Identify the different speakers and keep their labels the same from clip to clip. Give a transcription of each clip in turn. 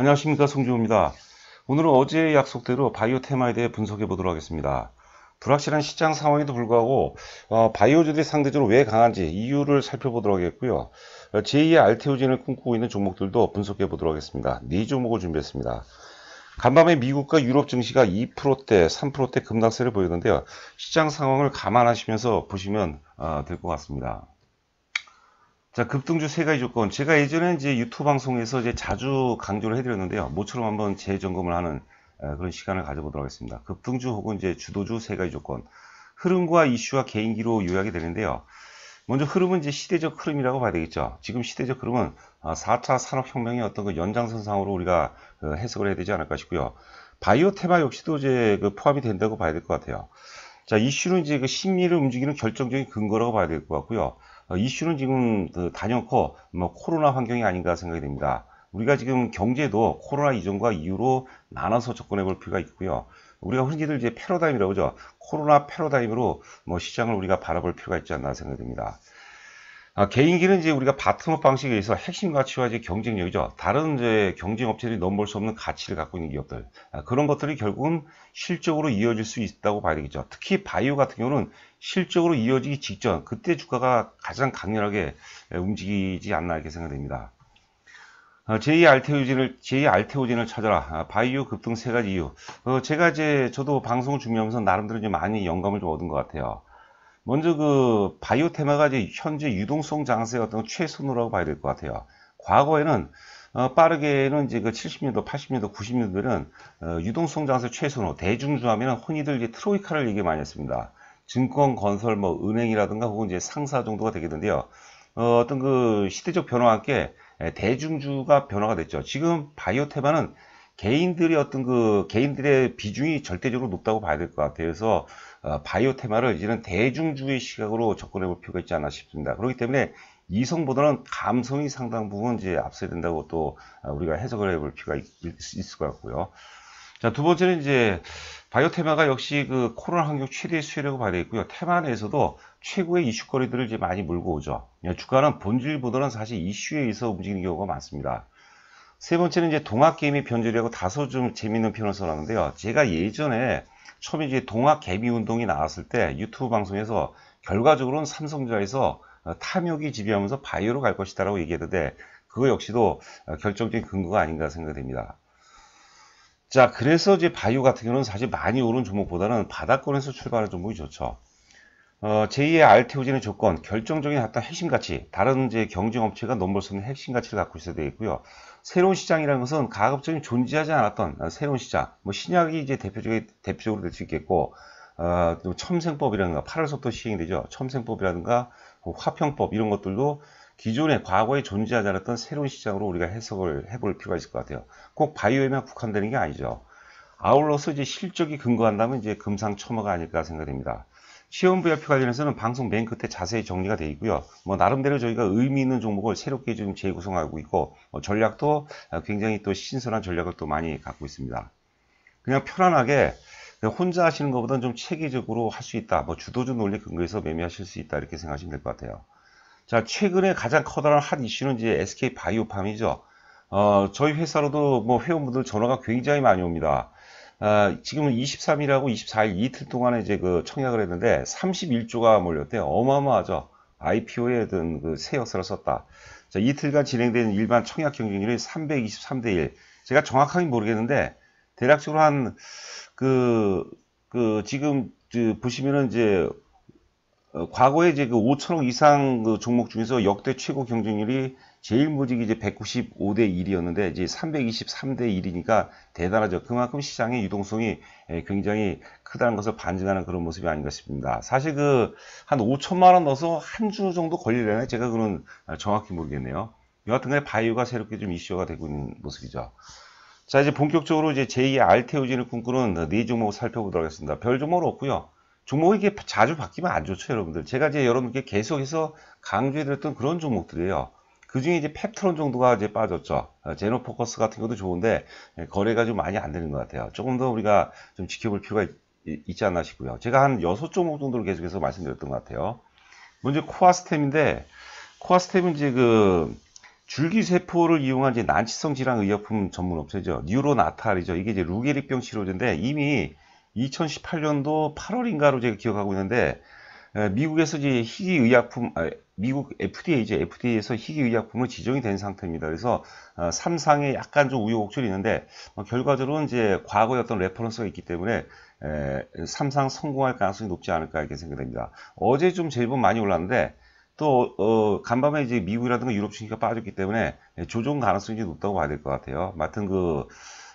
Speaker 1: 안녕하십니까 송주호입니다. 오늘은 어제 약속대로 바이오 테마에 대해 분석해 보도록 하겠습니다. 불확실한 시장 상황에도 불구하고 어, 바이오주들이 상대적으로 왜 강한지 이유를 살펴보도록 하겠고요. 제2의 알테오진을 꿈꾸고 있는 종목들도 분석해 보도록 하겠습니다. 네 종목을 준비했습니다. 간밤에 미국과 유럽 증시가 2%대, 3%대 급락세를 보이는데요. 시장 상황을 감안하시면서 보시면 어, 될것 같습니다. 자, 급등주 세 가지 조건. 제가 예전에 이제 유튜브 방송에서 이제 자주 강조를 해드렸는데요. 모처럼 한번 재점검을 하는 그런 시간을 가져보도록 하겠습니다. 급등주 혹은 이제 주도주 세 가지 조건. 흐름과 이슈와 개인기로 요약이 되는데요. 먼저 흐름은 이제 시대적 흐름이라고 봐야 되겠죠. 지금 시대적 흐름은 4차 아, 산업혁명의 어떤 그 연장선상으로 우리가 그 해석을 해야 되지 않을까 싶고요. 바이오 테마 역시도 이제 그 포함이 된다고 봐야 될 것 같아요. 자, 이슈는 이제 그 심리를 움직이는 결정적인 근거라고 봐야 될 것 같고요. 어, 이슈는 지금 그 단연코 뭐 코로나 환경이 아닌가 생각이 됩니다. 우리가 지금 경제도 코로나 이전과 이후로 나눠서 접근해 볼 필요가 있고요. 우리가 흔히들 이제 패러다임이라고 하죠. 코로나 패러다임으로 뭐 시장을 우리가 바라볼 필요가 있지 않나 생각됩니다. 아, 개인기는 이제 우리가 bottom-up 방식에 의해서 핵심 가치와 이제 경쟁력이죠. 다른 이제 경쟁 업체들이 넘볼 수 없는 가치를 갖고 있는 기업들. 아, 그런 것들이 결국은 실적으로 이어질 수 있다고 봐야 되겠죠. 특히 바이오 같은 경우는 실적으로 이어지기 직전, 그때 주가가 가장 강렬하게 움직이지 않나 이렇게 생각됩니다. 어, 제2 알테오진을 제2 알테오진을 찾아라 아, 바이오 급등 세 가지 이유 어, 제가 이제 저도 방송을 준비하면서 나름대로 이제 많이 영감을 좀 얻은 것 같아요 먼저 그 바이오 테마가 이제 현재 유동성 장세의 어떤 최선호라고 봐야 될 것 같아요 과거에는 어, 빠르게는 이제 그 70년도 80년도 90년도에는 어, 유동성 장세 최선호 대중주 하면 흔히들 이제 트로이카를 얘기 많이 했습니다 증권 건설 뭐 은행이라든가 혹은 이제 상사 정도가 되겠는데요 어, 어떤 그 시대적 변화와 함께 예, 대중주가 변화가 됐죠. 지금 바이오 테마는 개인들이 어떤 그 개인들의 비중이 절대적으로 높다고 봐야 될 것 같아요. 그래서 어, 바이오 테마를 이제는 대중주의 시각으로 접근해 볼 필요가 있지 않나 싶습니다. 그렇기 때문에 이성보다는 감성이 상당 부분 이제 앞서야 된다고 또 어, 우리가 해석을 해볼 필요가 있, 있을 것 같고요. 자, 두 번째는 이제 바이오 테마가 역시 그 코로나 환경 최대 수혜라고 봐야 되겠고요. 테마 내에서도 최고의 이슈거리들을 이제 많이 몰고 오죠. 예, 주가는 본질보다는 사실 이슈에 의해서 움직이는 경우가 많습니다. 세 번째는 이제 동학개미 변절이라고 다소 좀 재밌는 표현을 써놨는데요. 제가 예전에 처음에 이제 동학 개미 운동이 나왔을 때 유튜브 방송에서 결과적으로는 삼성전자에서 탐욕이 지배하면서 바이오로 갈 것이다라고 얘기했는데 그거 역시도 결정적인 근거가 아닌가 생각됩니다. 자, 그래서 이제 바이오 같은 경우는 사실 많이 오른 종목보다는 바닥권에서 출발하는 종목이 좋죠. 어, 제2의 알테오진의 조건, 결정적인 어떤 핵심 가치, 다른 이제 경쟁 업체가 넘볼 수 없는 핵심 가치를 갖고 있어야 되겠고요. 새로운 시장이라는 것은 가급적이 존재하지 않았던 새로운 시장, 뭐 신약이 이제 대표적인, 대표적으로 될 수 있겠고, 어, 또 첨생법이라든가 8월부터 시행이 되죠. 첨생법이라든가 뭐 화평법 이런 것들도 기존에 과거에 존재하지 않았던 새로운 시장으로 우리가 해석을 해볼 필요가 있을 것 같아요. 꼭 바이오에만 국한되는 게 아니죠. 아울러서 이제 실적이 근거한다면 이제 금상첨화가 아닐까 생각됩니다. 시험 VIP 관련해서는 방송 맨 끝에 자세히 정리가 되어 있고요. 뭐 나름대로 저희가 의미 있는 종목을 새롭게 좀 재구성하고 있고 뭐 전략도 굉장히 또 신선한 전략을 또 많이 갖고 있습니다. 그냥 편안하게 혼자 하시는 것보다는 좀 체계적으로 할 수 있다. 뭐 주도주 논리 근거에서 매매하실 수 있다. 이렇게 생각하시면 될 것 같아요. 자, 최근에 가장 커다란 핫 이슈는 이제 SK 바이오팜이죠. 어, 저희 회사로도 뭐 회원분들 전화가 굉장히 많이 옵니다. 아, 지금은 23일하고 24일 이틀 동안에 이제 그 청약을 했는데 31조가 몰렸대요. 어마어마하죠. IPO에 든 그 새 역사를 썼다. 자, 이틀간 진행된 일반 청약 경쟁률이 323대 1. 제가 정확하게 모르겠는데 대략적으로 한 그, 그, 지금, 그 보시면은 이제 어, 과거에 이제 그 5천억 이상 그 종목 중에서 역대 최고 경쟁률이 제일 무직이 이제 195대 1이었는데 이제 323대 1이니까 대단하죠. 그만큼 시장의 유동성이 예, 굉장히 크다는 것을 반증하는 그런 모습이 아닌가 싶습니다. 사실 그 한 5천만 원 넣어서 한 주 정도 걸리려나 제가 그는 정확히 모르겠네요. 여하튼간에 바이오가 새롭게 좀 이슈가 되고 있는 모습이죠. 자 이제 본격적으로 이제 제2의 알테오진을 꿈꾸는 네 종목을 살펴보도록 하겠습니다. 별 종목은 없고요. 종목이 이게 자주 바뀌면 안 좋죠, 여러분들. 제가 이제 여러분께 계속해서 강조해드렸던 그런 종목들이에요. 그 중에 이제 펩트론 정도가 이제 빠졌죠. 어, 제노포커스 같은 것도 좋은데 예, 거래가 좀 많이 안 되는 것 같아요. 조금 더 우리가 좀 지켜볼 필요가 있, 지 않나 싶고요. 제가 한 6종목 정도를 계속해서 말씀드렸던 것 같아요. 먼저 코아스템인데 코아스템은 이제 그 줄기세포를 이용한 이제 난치성 질환 의약품 전문 업체죠. 뉴로나탈이죠. 이게 이제 루게릭병 치료제인데 이미 2018년도 8월인가로 제가 기억하고 있는데 미국에서 이제 희귀 의약품, 미국 FDA죠. FDA에서 희귀의약품으로 지정이 된 상태입니다. 그래서 어, 삼상에 약간 좀 우여곡절이 있는데 어, 결과적으로는 이제 과거의 어떤 reference가 있기 때문에 삼상 성공할 가능성이 높지 않을까 이렇게 생각됩니다. 어제 좀 제법 많이 올랐는데 또 어, 간밤에 이제 미국이라든가 유럽 증시가 빠졌기 때문에 조정 가능성이 높다고 봐야 될 것 같아요. 맡은 그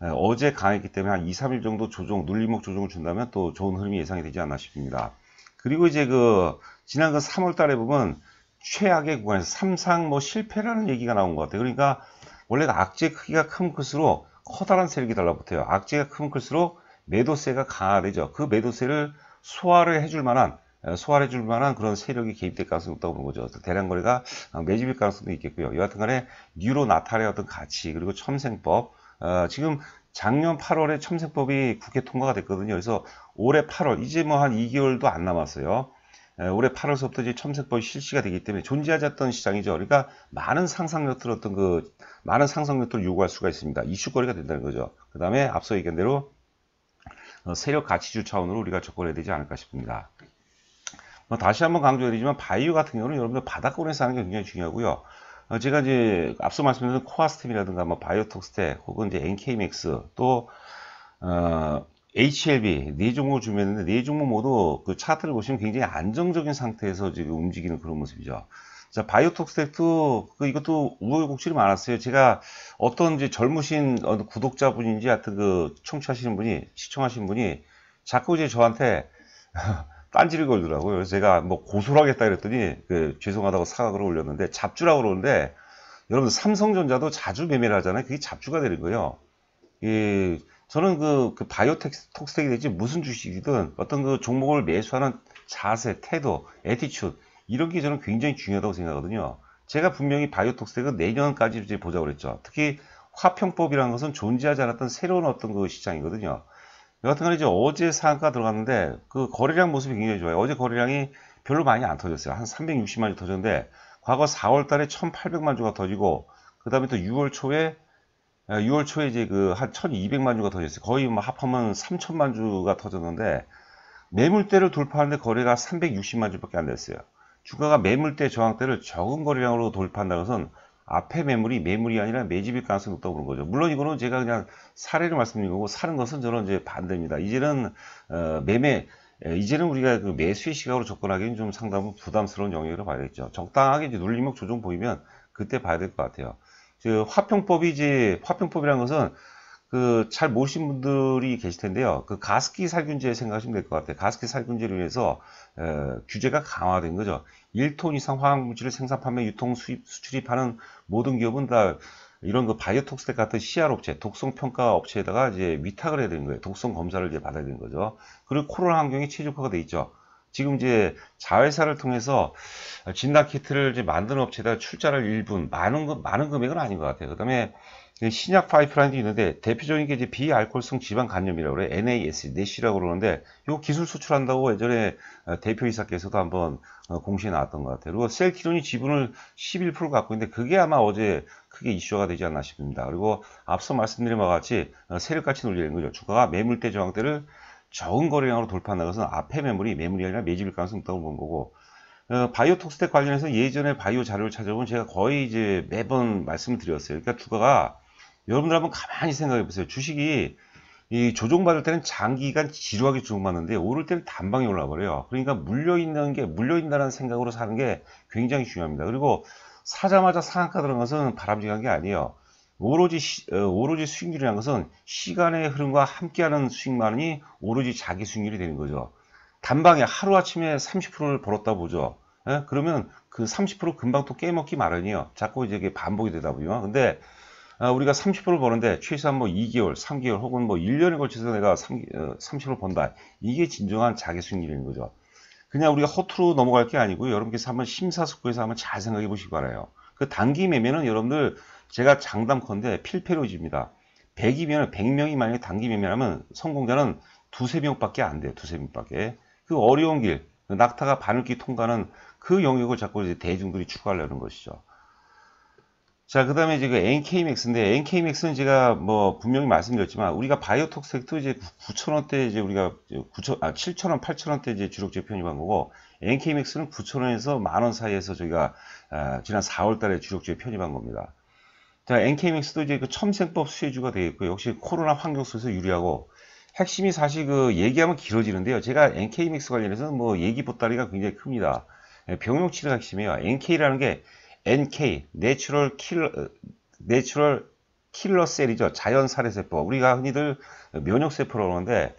Speaker 1: 어제 강했기 때문에 한 2, 3일 정도 조정, 눌림목 조정을 준다면 또 좋은 흐름이 예상이 되지 않나 싶습니다. 그리고 이제 그 지난 그 3월 달에 보면 최악의 구간에서 삼상 뭐 실패라는 얘기가 나온 것 같아요. 그러니까 원래 악재 크기가 크면 클수록 커다란 세력이 달라붙어요. 악재가 크면 클수록 매도세가 강화되죠. 그 매도세를 소화를 해줄 만한 소화해 줄 만한 그런 세력이 개입될 가능성이 높다고 보는 거죠. 대량 거래가 매집일 가능성도 있겠고요. 여하튼 간에 뉴로 나탈의 어떤 가치 그리고 첨생법 어, 지금 작년 8월에 첨생법이 국회 통과가 됐거든요. 그래서 올해 8월 이제 뭐 한 2개월도 안 남았어요. 에, 올해 8월서부터 이제 첨생법이 실시가 되기 때문에 존재하지 않던 시장이죠. 그러니까 많은 상상력들 어떤 그 많은 상상력들을 요구할 수가 있습니다. 이슈거리가 된다는 거죠. 그 다음에 앞서 얘기한 대로 어, 세력 가치주 차원으로 우리가 접근해야 되지 않을까 싶습니다. 뭐 다시 한번 강조해드리지만 바이오 같은 경우는 여러분들 바닥권에서 하는 게 굉장히 중요하고요. 어, 제가 이제 앞서 말씀드린 코아스템이라든가 뭐 바이오톡스텍 혹은 이제 NK맥스 또 어, HLB 네 종목 주면는데 네 종목 모두 그 차트를 보시면 굉장히 안정적인 상태에서 지금 움직이는 그런 모습이죠. 자, 바이오톡스텍도 그 이것도 우여곡절이 많았어요. 제가 어떤 이제 젊으신 어느 구독자분인지 하여튼 그 청취하시는 분이 시청하시는 분이 자꾸 이제 저한테 딴지를 걸더라고요. 제가 뭐 고소를 하겠다 그랬더니 그 죄송하다고 사각을 올렸는데 잡주라고 그러는데 여러분 삼성전자도 자주 매매를 하잖아요. 그게 잡주가 되는 거예요. 이 저는 그, 그 바이오톡스텍이 되지 무슨 주식이든 어떤 그 종목을 매수하는 자세, 태도, attitude 이런 게 저는 굉장히 중요하다고 생각하거든요. 제가 분명히 바이오톡스텍은 내년까지 이제 보자고 그랬죠. 특히 화평법이라는 것은 존재하지 않았던 새로운 어떤 그 시장이거든요. 여하튼 간에 이제 어제 상가 들어갔는데 그 거래량 모습이 굉장히 좋아요. 어제 거래량이 별로 많이 안 터졌어요. 한 360만 주 터졌는데 과거 4월 달에 1800만 주가 터지고 그 다음에 또 6월 초에 6월 초에 이제 그 한 1200만 주가 터졌어요. 거의 뭐 합하면 3000만 주가 터졌는데 매물대를 돌파하는데 거래가 360만 주밖에 안 됐어요. 주가가 매물대 저항대를 적은 거래량으로 돌파한다는 것은 앞에 매물이 매물이 아니라 매집일 가능성이 높다고 그런 거죠. 물론 이거는 제가 그냥 사례를 말씀드린 거고 사는 것은 저는 이제 반대입니다. 이제는 어, 매매 이제는 우리가 그 매수의 시각으로 접근하기는 좀 상당히 부담스러운 영역으로 봐야겠죠. 적당하게 이제 눌림목 조정 보이면 그때 봐야 될 것 같아요. 그 화평법이 이제 화평법이라는 것은 그 잘 모르신 분들이 계실 텐데요. 그 가습기 살균제 생각하시면 될 것 같아요. 가습기 살균제로 인해서 어, 규제가 강화된 거죠. 1톤 이상 화학물질을 생산, 판매, 유통, 수입, 수출입하는 모든 기업은 다 이런 그 바이오톡스텍 같은 CR 업체, 독성 평가 업체에다가 이제 위탁을 해야 되는 거예요. 독성 검사를 이제 받아야 되는 거죠. 그리고 코로나 환경이 최적화가 돼 있죠. 지금 이제 자회사를 통해서 진단 키트를 이제 만드는 업체에다 출자를 일분 많은 많은 금액은 아닌 것 같아요. 그다음에 신약 파이프라인도 있는데 대표적인 게 이제 비알코올성 지방 간염이라고 그래요. NAS, NAS라고 그러는데 이거 기술 수출한다고 예전에 어, 대표이사께서도 한번 어, 공시에 나왔던 것 같아요. 그리고 셀키론이 지분을 11% 갖고 있는데 그게 아마 어제 크게 이슈가 되지 않나 싶습니다. 그리고 앞서 말씀드린 바와 같이 어, 세력같이 놀리는 거죠. 주가가 매물대 저항대를 적은 거래량으로 돌파한다는 것은 앞에 매물이 매물이 아니라 매집일 가능성이 있다고 보는 거고 어, 바이오 톡스텍 관련해서 예전에 바이오 자료를 찾아보면 제가 거의 이제 매번 말씀을 드렸어요. 그러니까 주가가 여러분들 한번 가만히 생각해 보세요. 주식이 이 조종받을 때는 장기간 지루하게 조종받는데 오를 때는 단방에 올라 버려요. 그러니까 물려있는 게 물려있다는 생각으로 사는 게 굉장히 중요합니다. 그리고 사자마자 상한가 들어간 것은 바람직한 게 아니에요. 오로지 시, 어, 오로지 수익률이라는 것은 시간의 흐름과 함께하는 수익만이 오로지 자기 수익률이 되는 거죠. 단방에 하루아침에 30%를 벌었다 보죠. 예? 그러면 그 30% 금방 또 깨먹기 마련이에요. 자꾸 이제 반복이 되다 보면. 근데 아, 우리가 30%를 버는데 최소한 뭐 2개월, 3개월 혹은 뭐 1년에 걸쳐서 내가 3, 30%를 어, 번다. 이게 진정한 자기 수익률인 거죠. 그냥 우리가 허투루 넘어갈 게 아니고요. 여러분께서 한번 심사숙고해서 한번 잘 생각해 보시기 바라요. 그 단기 매매는 여러분들 제가 장담컨대 필패로 집니다. 100이면 100명이 만약에 단기 매매하면 성공자는 두세 명밖에 안 돼요. 두세 명밖에. 그 어려운 길, 그 낙타가 바늘길 통과하는 그 영역을 자꾸 이제 대중들이 추구하려는 것이죠. 자, 그 다음에 그 NK맥스인데, NK맥스는 제가 뭐 분명히 말씀드렸지만, 우리가 바이오톡색도 이제 9,000원대 이제 우리가 9,000, 아, 7,000원, 8,000원대 이제 주력제 편입한 거고, NK맥스는 9,000원에서 만 원 사이에서 저희가, 아, 지난 4월 달에 주력제 편입한 겁니다. 자, NK맥스도 이제 그 첨생법 수혜주가 되어 있고, 역시 코로나 환경 속에서 유리하고, 핵심이 사실 그 얘기하면 길어지는데요. 제가 NK맥스 관련해서 뭐 얘기 보따리가 굉장히 큽니다. 예, 병용 치료가 핵심이에요. NK라는 게 NK, natural killer, natural killer cell이죠. 자연 살해세포. 우리가 흔히들 면역세포라고 하는데,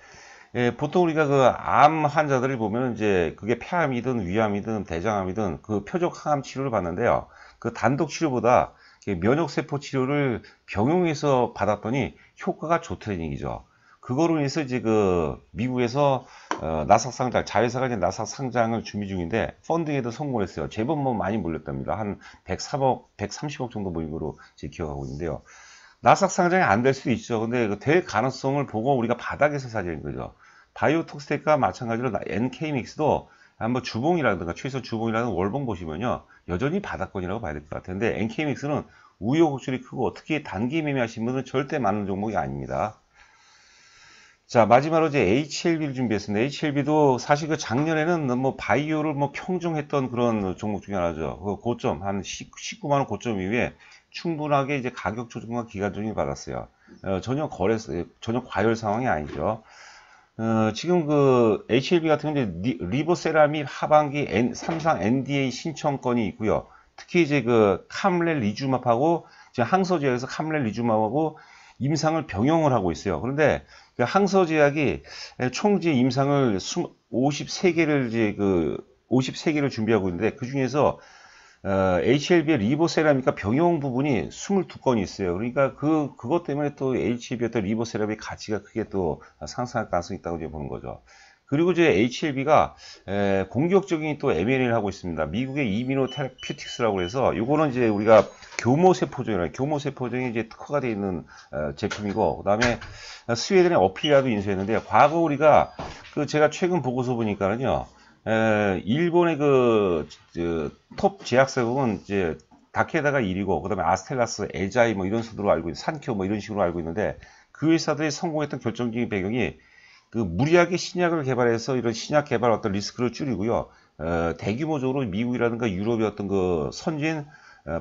Speaker 1: 예, 보통 우리가 그 암 환자들을 보면 이제 그게 폐암이든 위암이든 대장암이든 그 표적 항암 치료를 받는데요. 그 단독 치료보다 면역세포 치료를 병용해서 받았더니 효과가 좋다는 얘기죠. 그거로 인해서 이제 그 미국에서 어, 나삭 상장, 자회사가 이제 나삭 상장을 준비 중인데 펀딩에도 성공했어요. 제법 뭐 많이 몰렸답니다. 한 103억, 130억 정도 제 기억하고 있는데요. 나삭 상장이 안 될 수도 있죠. 근데 그될 가능성을 보고 우리가 바닥에서 사자는 거죠. 바이오톡스텍과 마찬가지로 NK믹스도 한번 주봉이라든가 최소 주봉이라든 월봉 보시면요. 여전히 바닥권이라고 봐야 될 것 같은데 NK믹스는 우여 곡절이 크고 특히 단기 매매하신 분은 절대 많은 종목이 아닙니다. 자, 마지막으로 이제 HLB를 준비했습니다. HLB도 사실 그 작년에는 뭐 바이오를 뭐 평정했던 그런 종목 중에 하나죠. 그 고점, 한 19만 원 고점 이후에 충분하게 이제 가격 조정과 기간 조정을 받았어요. 어, 전혀 거래, 전혀 과열 상황이 아니죠. 어, 지금 그 HLB 같은 경우는 리보세라믹 하반기 N, 삼상 NDA 신청건이 있고요. 특히 이제 그 캄렐리주맙하고 지금 항서제약에서 캄렐리주맙하고 임상을 병용을 하고 있어요. 그런데 그 항서제약이 총지 임상을 53개를 이제 그 53개를 준비하고 있는데 그 중에서 어, HLB의 리보세라닙과 병용 부분이 22건이 있어요. 그러니까 그, 그것 때문에 또 HLB의 또 리보세라닙 가치가 크게 또 상승할 가능성이 있다고 이제 보는 거죠. 그리고 이제 HLB가 에, 공격적인 또 M&A를 하고 있습니다. 미국의 이미노 테라퓨틱스라고 해서 이거는 이제 우리가 교모세포종이라 교모세포종이 이제 특화가 되어 있는 어, 제품이고 그다음에 스웨덴의 어필리아도 인수했는데 과거 우리가 그 제가 최근 보고서 보니까는요. 에, 일본의 그, 톱 제약사국은 이제 다케다가 1위고 그 다음에 아스텔라스, 에자이 뭐 이런 수로 알고 산큐 뭐 이런 식으로 알고 있는데 그 회사들이 성공했던 결정적인 배경이 그 무리하게 신약을 개발해서 이런 신약 개발 어떤 리스크를 줄이고요. 어, 대규모적으로 미국이라든가 유럽의 어떤 그 선진 어,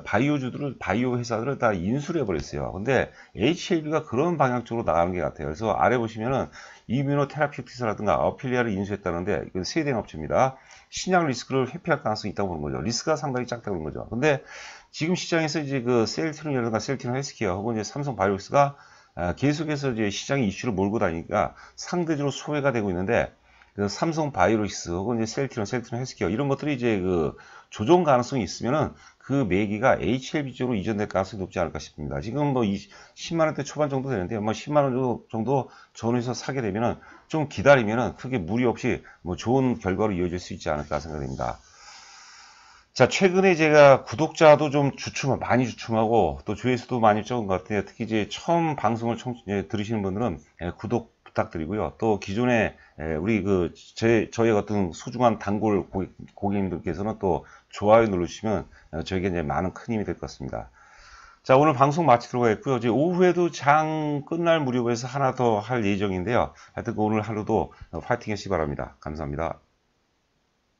Speaker 1: 바이오주들을 바이오 회사들을 다 인수를 해버렸어요. 근데 HLB가 그런 방향 쪽으로 나가는 게 같아요. 그래서 아래 보시면은 이뮤노 테라피틱스라든가 어필리아를 인수했다는데 이건 세대 업체입니다. 신약 리스크를 회피할 가능성이 있다고 보는 거죠. 리스크가 상당히 작다고 보는 거죠. 근데 지금 시장에서 이제 그 셀트리온이라든가 셀트리온 헬스케어 혹은 이제 삼성 바이오로직스가 아, 계속해서 이제 시장의 이슈를 몰고 다니니까 상대적으로 소외가 되고 있는데 그 삼성 바이오로직스 혹은 이제 셀트리온, 셀트리온 헬스케어 이런 것들이 이제 그 조정 가능성이 있으면은 그 매기가 HLB 쪽으로 이전될 가능성이 높지 않을까 싶습니다. 지금 뭐 10만 원대 초반 정도 되는데요. 뭐 10만 원 정도 전후에서 사게 되면은 좀 기다리면은 크게 무리 없이 뭐 좋은 결과로 이어질 수 있지 않을까 생각됩니다. 자, 최근에 제가 구독자도 좀 주춤, 많이 주춤하고 또 조회수도 많이 적은 것 같아요. 특히 이제 처음 방송을 청, 예, 들으시는 분들은 예, 구독 부탁드리고요. 또 기존에 예, 우리 그, 제, 저희 어떤 소중한 단골 고객 님들께서는 또 좋아요 누르시면 어, 저에게 이제 많은 큰 힘이 될 것 같습니다. 자, 오늘 방송 마치도록 하겠고요. 이제 오후에도 장 끝날 무렵에서 하나 더 할 예정인데요. 하여튼 그 오늘 하루도 파이팅 하시기 바랍니다. 감사합니다.